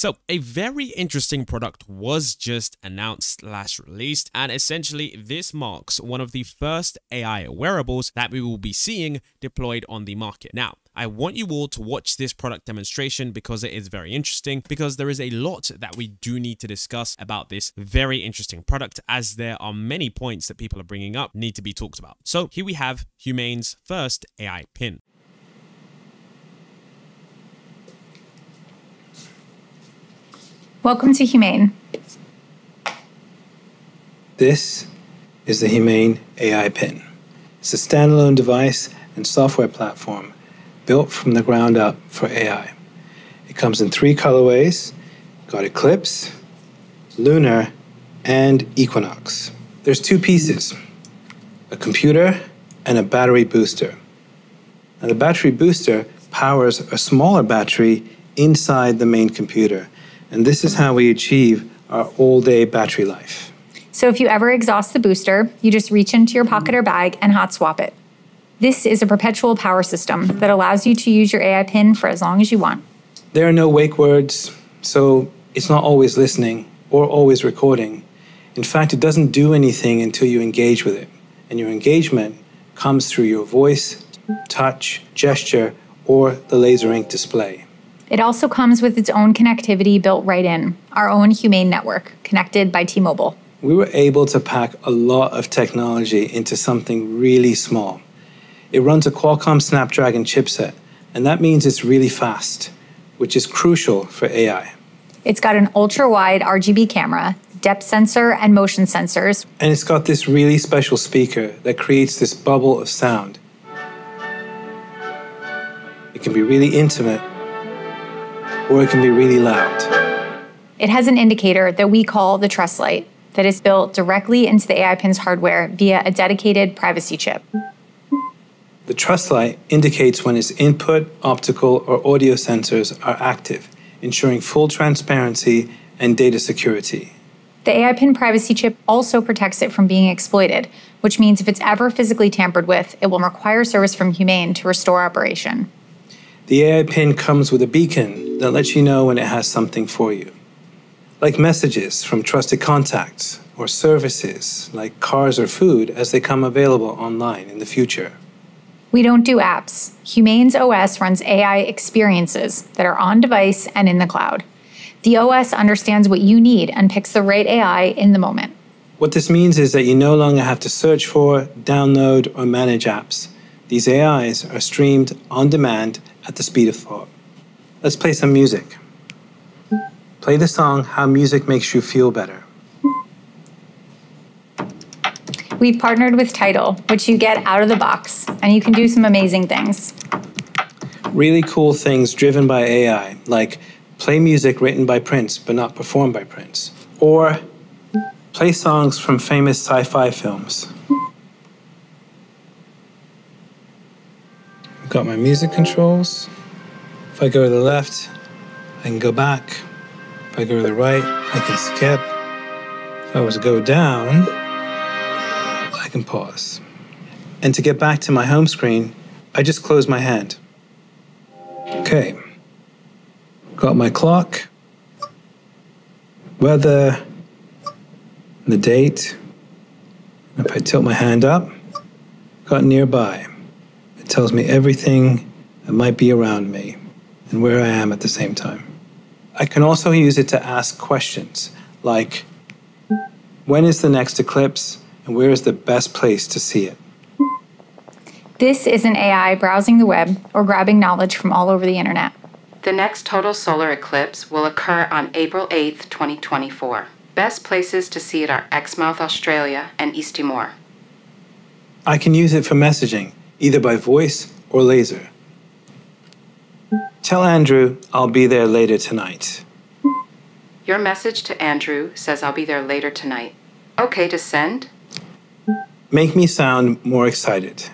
So, a very interesting product was just announced slash released, and essentially, this marks one of the first AI wearables that we will be seeing deployed on the market. Now, I want you all to watch this product demonstration because it is very interesting because there is a lot that we do need to discuss about this very interesting product as there are many points that people are bringing up need to be talked about. So here we have Humane's first AI pin. Welcome to Humane. This is the Humane AI Pin. It's a standalone device and software platform built from the ground up for AI. It comes in three colorways got Eclipse, Lunar, and Equinox. There's two pieces a computer and a battery booster. Now, the battery booster powers a smaller battery inside the main computer and this is how we achieve our all day battery life. So if you ever exhaust the booster, you just reach into your pocket or bag and hot swap it. This is a perpetual power system that allows you to use your AI pin for as long as you want. There are no wake words, so it's not always listening or always recording. In fact, it doesn't do anything until you engage with it. And your engagement comes through your voice, touch, gesture, or the laser ink display. It also comes with its own connectivity built right in, our own Humane network, connected by T Mobile. We were able to pack a lot of technology into something really small. It runs a Qualcomm Snapdragon chipset, and that means it's really fast, which is crucial for AI. It's got an ultra wide RGB camera, depth sensor, and motion sensors. And it's got this really special speaker that creates this bubble of sound. It can be really intimate or it can be really loud. It has an indicator that we call the Trust Light that is built directly into the AI Pin's hardware via a dedicated privacy chip. The Trust Light indicates when its input, optical, or audio sensors are active, ensuring full transparency and data security. The AI Pin privacy chip also protects it from being exploited, which means if it's ever physically tampered with, it will require service from Humane to restore operation. The AI pin comes with a beacon that lets you know when it has something for you, like messages from trusted contacts or services like cars or food as they come available online in the future. We don't do apps. Humane's OS runs AI experiences that are on device and in the cloud. The OS understands what you need and picks the right AI in the moment. What this means is that you no longer have to search for, download, or manage apps. These AIs are streamed on demand at the speed of thought. Let's play some music. Play the song How Music Makes You Feel Better. We've partnered with Tidal, which you get out of the box, and you can do some amazing things. Really cool things driven by AI, like play music written by Prince but not performed by Prince, or play songs from famous sci fi films. Got my music controls. If I go to the left, I can go back. If I go to the right, I can skip. If I was to go down, I can pause. And to get back to my home screen, I just close my hand. Okay. Got my clock, weather, the date. If I tilt my hand up, got nearby tells me everything that might be around me and where I am at the same time. I can also use it to ask questions like when is the next eclipse and where is the best place to see it? This is an AI browsing the web or grabbing knowledge from all over the internet. The next total solar eclipse will occur on April 8th, 2024. Best places to see it are Exmouth, Australia, and East Timor. I can use it for messaging either by voice or laser. Tell Andrew I'll be there later tonight. Your message to Andrew says I'll be there later tonight. Okay to send? Make me sound more excited.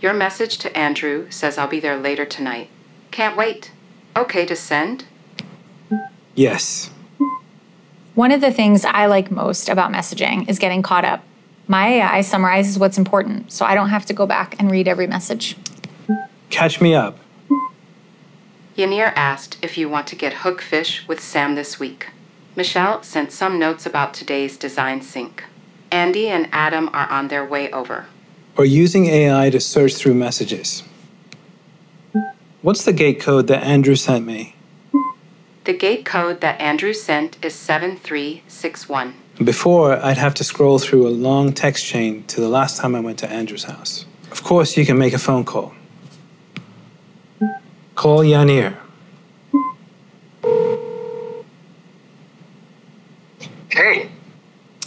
Your message to Andrew says I'll be there later tonight. Can't wait. Okay to send? Yes. One of the things I like most about messaging is getting caught up my AI summarizes what's important, so I don't have to go back and read every message. Catch me up. Yanir asked if you want to get hookfish with Sam this week. Michelle sent some notes about today's design sync. Andy and Adam are on their way over. Or using AI to search through messages. What's the gate code that Andrew sent me? The gate code that Andrew sent is 7361. Before, I'd have to scroll through a long text chain to the last time I went to Andrew's house. Of course, you can make a phone call. Call Yanir. Hey,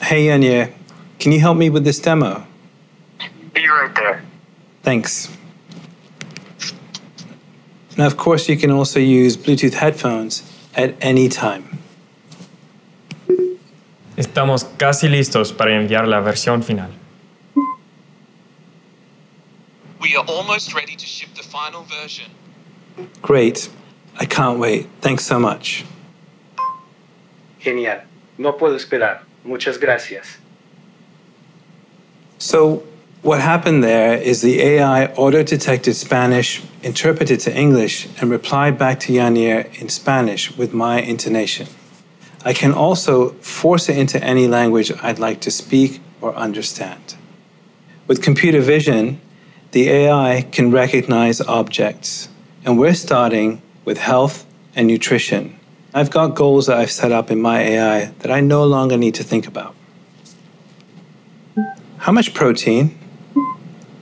Hey Yanir, can you help me with this demo? be right there. Thanks. Now, of course, you can also use Bluetooth headphones at any time. Estamos casi listos para enviar la versión final. We are almost ready to ship the final version. Great. I can't wait. Thanks so much. Genial. No puedo esperar. Muchas gracias. So, what happened there is the AI auto detected Spanish, interpreted to English, and replied back to Yanir in Spanish with my intonation. I can also force it into any language I'd like to speak or understand. With computer vision, the AI can recognize objects, and we're starting with health and nutrition. I've got goals that I've set up in my AI that I no longer need to think about. How much protein?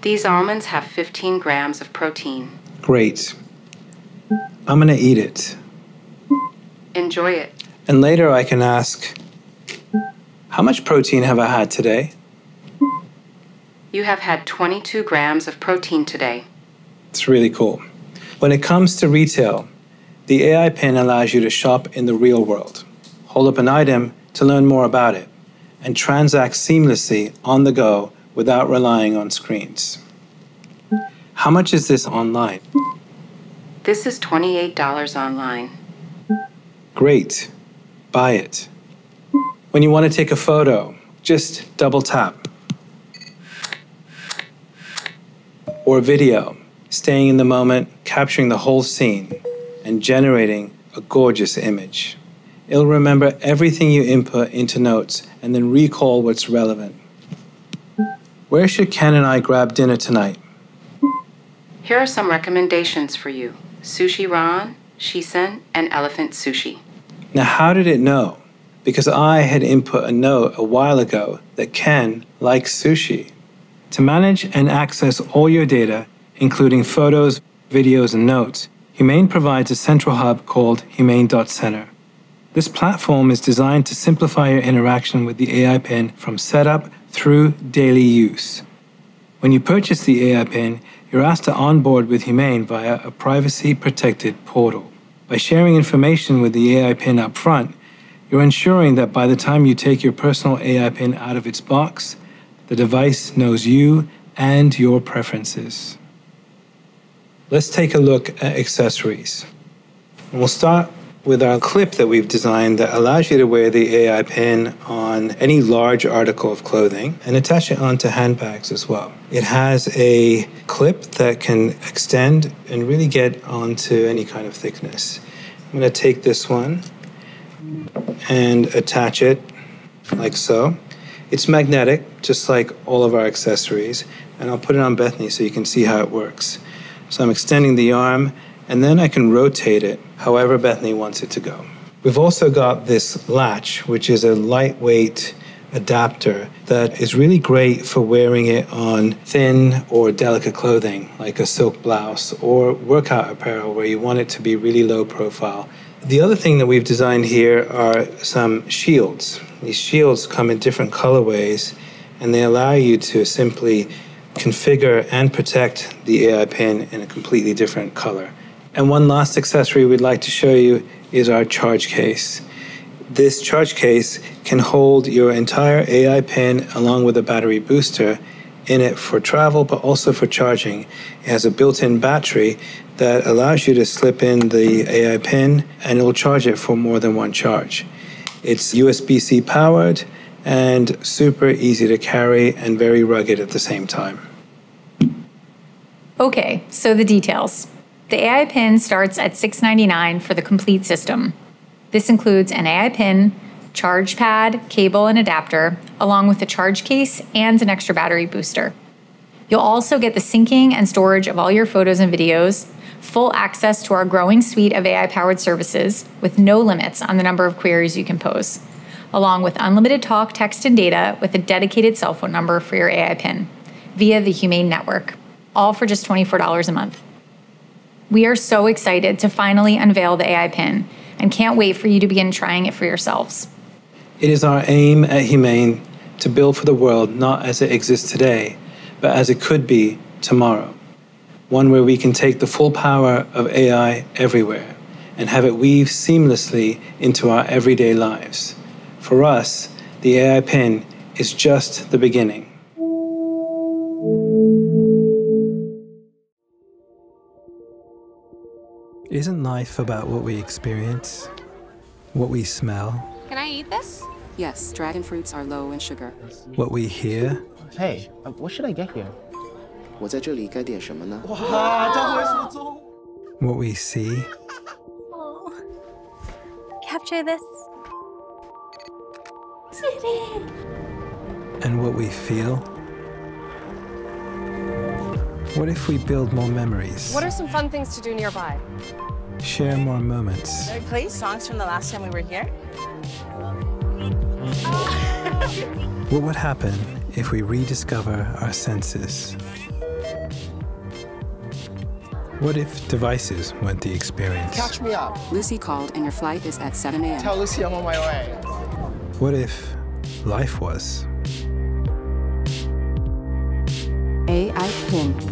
These almonds have 15 grams of protein. Great. I'm going to eat it. Enjoy it. And later I can ask, How much protein have I had today? You have had 22 grams of protein today. It's really cool. When it comes to retail, the AI pin allows you to shop in the real world, hold up an item to learn more about it, and transact seamlessly on the go without relying on screens. How much is this online? This is $28 online. Great. Buy it. When you want to take a photo, just double tap. Or video, staying in the moment, capturing the whole scene, and generating a gorgeous image. It'll remember everything you input into notes and then recall what's relevant. Where should Ken and I grab dinner tonight? Here are some recommendations for you Sushi Ran, Shizen, and Elephant Sushi. Now, how did it know? Because I had input a note a while ago that Ken likes sushi. To manage and access all your data, including photos, videos, and notes, Humane provides a central hub called Humane.center. This platform is designed to simplify your interaction with the AI pin from setup through daily use. When you purchase the AI pin, you're asked to onboard with Humane via a privacy protected portal. By sharing information with the AI pin up front, you're ensuring that by the time you take your personal AI pin out of its box, the device knows you and your preferences. Let's take a look at accessories. We'll start with our clip that we've designed that allows you to wear the AI pin on any large article of clothing and attach it onto handbags as well. It has a clip that can extend and really get onto any kind of thickness. I'm going to take this one and attach it like so. It's magnetic, just like all of our accessories, and I'll put it on Bethany so you can see how it works. So I'm extending the arm, and then I can rotate it however Bethany wants it to go. We've also got this latch, which is a lightweight adapter that is really great for wearing it on thin or delicate clothing, like a silk blouse or workout apparel where you want it to be really low profile. The other thing that we've designed here are some shields. These shields come in different colorways and they allow you to simply configure and protect the AI pin in a completely different color. And one last accessory we'd like to show you is our charge case. This charge case can hold your entire AI pin along with a battery booster in it for travel, but also for charging. It has a built in battery that allows you to slip in the AI pin and it will charge it for more than one charge. It's USB C powered and super easy to carry and very rugged at the same time. Okay, so the details. The AI pin starts at 699 for the complete system. This includes an AI pin, charge pad, cable, and adapter, along with a charge case and an extra battery booster. You'll also get the syncing and storage of all your photos and videos, full access to our growing suite of AI powered services with no limits on the number of queries you can pose, along with unlimited talk, text, and data with a dedicated cell phone number for your AI PIN via the Humane Network, all for just $24 a month. We are so excited to finally unveil the AI PIN and can't wait for you to begin trying it for yourselves. It is our aim at Humane to build for the world not as it exists today, but as it could be tomorrow. One where we can take the full power of AI everywhere and have it weave seamlessly into our everyday lives. For us, the AI pin is just the beginning. Isn't life about what we experience? What we smell? Can I eat this? Yes, dragon fruits are low in sugar. What we hear? Hey, uh, what should I get here? 我在这里该点什么呢？哇，这回数中。What we see? Oh. Capture this. City. And what we feel? What if we build more memories? What are some fun things to do nearby? Share more moments. Can we play songs from the last time we were here? what would happen if we rediscover our senses? What if devices went the experience? Catch me up. Lucy called and your flight is at 7 a.m. Tell Lucy I'm on my way. What if life was? AI Pin.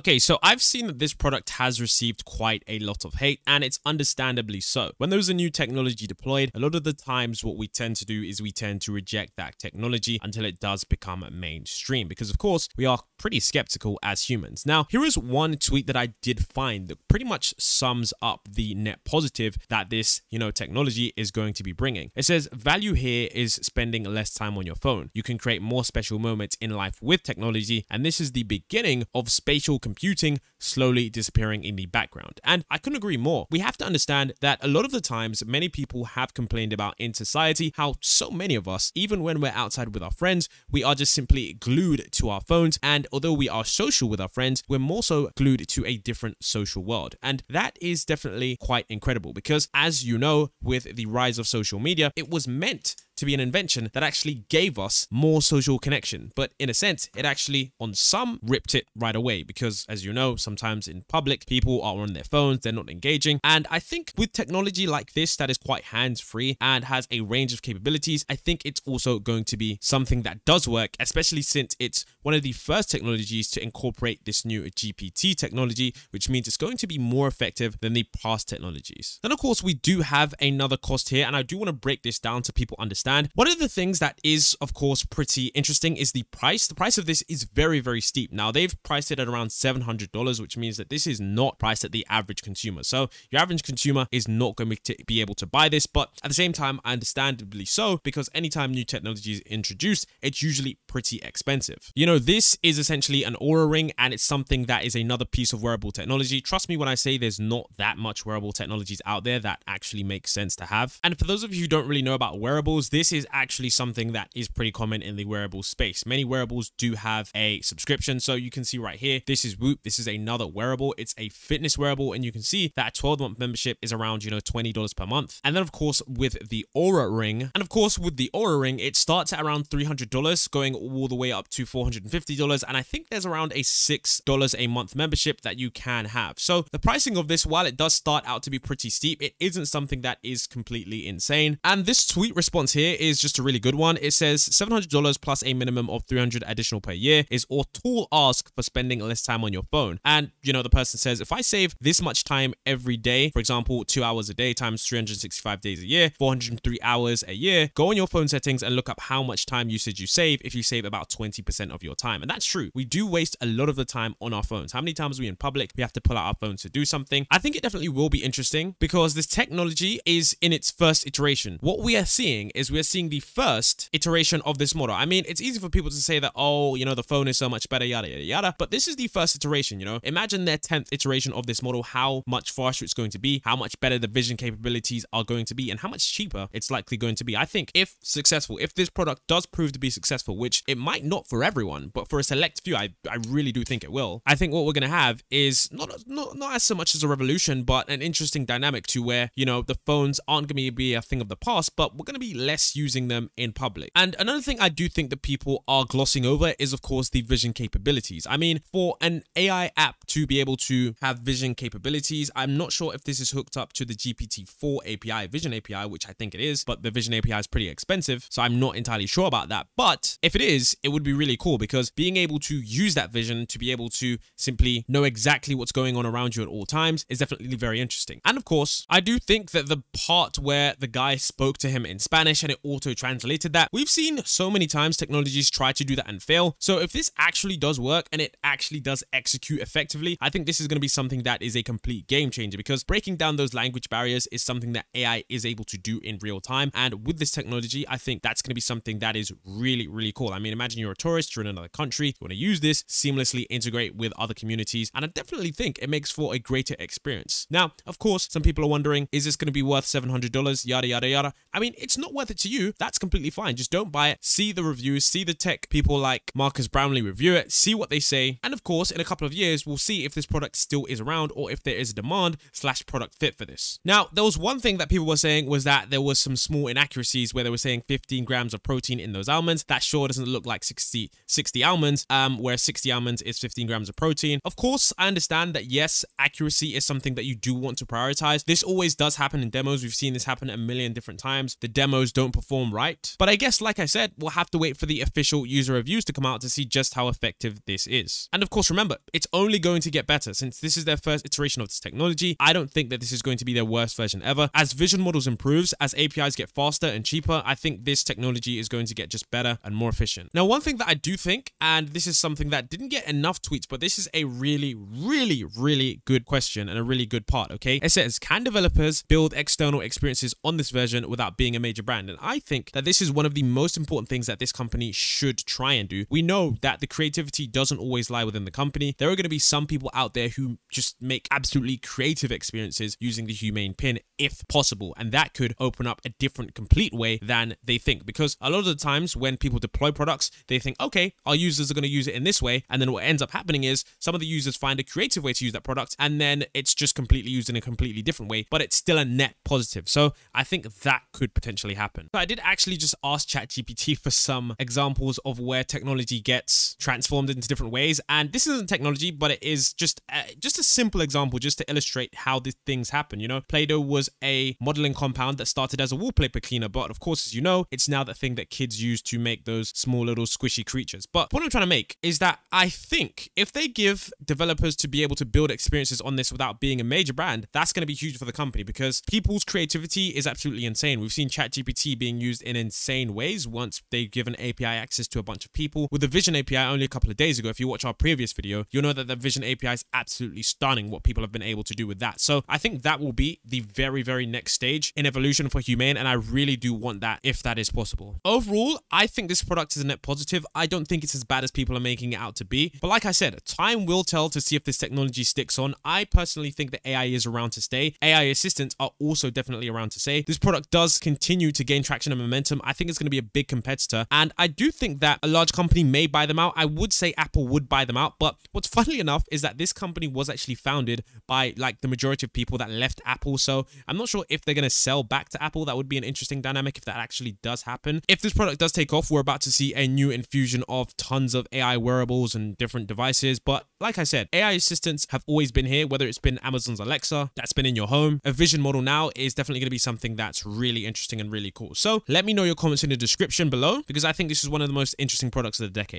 Okay, so I've seen that this product has received quite a lot of hate, and it's understandably so. When there's a new technology deployed, a lot of the times what we tend to do is we tend to reject that technology until it does become mainstream, because of course, we are pretty skeptical as humans. Now, here is one tweet that I did find that pretty much sums up the net positive that this, you know, technology is going to be bringing. It says, value here is spending less time on your phone. You can create more special moments in life with technology, and this is the beginning of spatial computing slowly disappearing in the background. And I couldn't agree more. We have to understand that a lot of the times, many people have complained about in society how so many of us, even when we're outside with our friends, we are just simply glued to our phones. And although we are social with our friends, we're more so glued to a different social world. And that is definitely quite incredible because, as you know, with the rise of social media, it was meant to be an invention that actually gave us more social connection. But in a sense, it actually, on some, ripped it right away because, as you know, sometimes in public, people are on their phones, they're not engaging. And I think with technology like this that is quite hands free and has a range of capabilities, I think it's also going to be something that does work, especially since it's one of the first technologies to incorporate this new GPT technology, which means it's going to be more effective than the past technologies. Then, of course, we do have another cost here, and I do want to break this down so people understand understand. One of the things that is, of course, pretty interesting is the price. The price of this is very, very steep. Now, they've priced it at around $700, which means that this is not priced at the average consumer. So your average consumer is not going to be able to buy this, but at the same time, understandably so, because anytime new technology is introduced, it's usually pretty expensive. You know, this is essentially an Oura ring, and it's something that is another piece of wearable technology. Trust me when I say there's not that much wearable technologies out there that actually make sense to have. And for those of you who don't really know about wearables, this is actually something that is pretty common in the wearable space. Many wearables do have a subscription. So you can see right here, this is Whoop. This is another wearable. It's a fitness wearable. And you can see that 12 month membership is around, you know, $20 per month. And then of course, with the Oura ring, and of course, with the Oura ring, it starts at around $300 going all the way up to $450. And I think there's around a $6 a month membership that you can have. So the pricing of this, while it does start out to be pretty steep, it isn't something that is completely insane. And this tweet response here is just a really good one. It says $700 plus a minimum of 300 additional per year is a tall ask for spending less time on your phone. And, you know, the person says, if I save this much time every day, for example, two hours a day times 365 days a year, 403 hours a year, go on your phone settings and look up how much time usage you save if you save about 20% of your time. And that's true. We do waste a lot of the time on our phones. How many times are we in public? We have to pull out our phones to do something. I think it definitely will be interesting because this technology is in its first iteration. What we are seeing is times, we're seeing the first iteration of this model. I mean, it's easy for people to say that, oh, you know, the phone is so much better, yada, yada, yada. But this is the first iteration, you know. Imagine their 10th iteration of this model, how much faster it's going to be, how much better the vision capabilities are going to be, and how much cheaper it's likely going to be. I think if successful, if this product does prove to be successful, which it might not for everyone, but for a select few, I, I really do think it will. I think what we're going to have is not, not, not as so much as a revolution, but an interesting dynamic to where, you know, the phones aren't going to be a thing of the past, but we're going to be less using them in public. And another thing I do think that people are glossing over is, of course, the vision capabilities. I mean, for an AI app to be able to have vision capabilities, I'm not sure if this is hooked up to the GPT-4 API, Vision API, which I think it is, but the Vision API is pretty expensive, so I'm not entirely sure about that. But if it is, it would be really cool because being able to use that vision to be able to simply know exactly what's going on around you at all times is definitely very interesting. And of course, I do think that the part where the guy spoke to him in Spanish and it auto translated that, we've seen so many times technologies try to do that and fail. So if this actually does work and it actually does execute effectively, I think this is going to be something that is a complete game changer because breaking down those language barriers is something that AI is able to do in real time. And with this technology, I think that's going to be something that is really, really cool. I mean, imagine you're a tourist, you're in another country, you want to use this, seamlessly integrate with other communities, and I definitely think it makes for a greater experience. Now, of course, some people are wondering, is this going to be worth $700? Yada, yada, yada. I mean, it's not worth it to you. That's completely fine. Just don't buy it. See the reviews, see the tech people like Marques Brownlee review it, see what they say. And of course, in a couple of years, we'll see if this product still is around or if there is a demand slash product fit for this. Now, there was one thing that people were saying was that there was some small inaccuracies where they were saying 15 grams of protein in those almonds. That sure doesn't look like 60, 60 almonds, um, where 60 almonds is 15 grams of protein. Of course, I understand that yes, accuracy is something that you do want to prioritize. This always does happen in demos. We've seen this happen a million different times. The demos don't perform right. But I guess, like I said, we'll have to wait for the official user reviews to come out to see just how effective this is. And of course, remember, it's only going to get better since this is their first iteration of this technology. I don't think that this is going to be their worst version ever. As vision models improves, as APIs get faster and cheaper, I think this technology is going to get just better and more efficient. Now, one thing that I do think, and this is something that didn't get enough tweets, but this is a really, really, really good question and a really good part, okay? It says, can developers build external experiences on this version without being a major brand? And I think that this is one of the most important things that this company should try and do. We know that the creativity doesn't always lie within the company. There are going to be some people out there who just make absolutely creative experiences using the Humane pin if possible. And that could open up a different, complete way than they think. Because a lot of the times when people deploy products, they think, okay, our users are going to use it in this way. And then what ends up happening is some of the users find a creative way to use that product and then it's just completely used in a completely different way, but it's still a net positive. So I think that could potentially happen. So I did actually just ask ChatGPT for some examples of where technology gets transformed into different ways. And this isn't technology, but it is just a, just a simple example just to illustrate how these things happen. You know, Play-Doh was a modeling compound that started as a wallpaper cleaner, but of course, as you know, it's now the thing that kids use to make those small little squishy creatures. But what I'm trying to make is that I think if they give developers to be able to build experiences on this without being a major brand, that's going to be huge for the company because people's creativity is absolutely insane. We've seen ChatGPT being used in insane ways once they give an API access to a bunch of people. With the Vision API only a couple of days ago, if you watch our previous video, you'll know that the Vision API is absolutely stunning what people have been able to do with that. So I think that will be the very, very next stage in evolution for Humane, and I really do want that if that is possible. Overall, I think this product is a net positive. I don't think it's as bad as people are making it out to be. But like I said, time will tell to see if this technology sticks on. I personally think that AI is around to stay. AI assistants are also definitely around to stay. This product does continue to gain traction and momentum. I think it's going to be a big competitor. And I do think that a large company may buy them out. I would say Apple would buy them out. But what's funny enough is that this company was actually founded by like the majority of people that left Apple. So I'm not sure if they're going to sell back to Apple. That would be an interesting dynamic if that actually does happen. If this product does take off, we're about to see a new infusion of tons of AI wearables and different devices. But like I said, AI assistants have always been here, whether it's been Amazon's Alexa, that's been in your home. A vision model now is definitely going to be something that's really interesting and really cool. So let me know your comments in the description below because I think this is one of the most interesting products of the decade.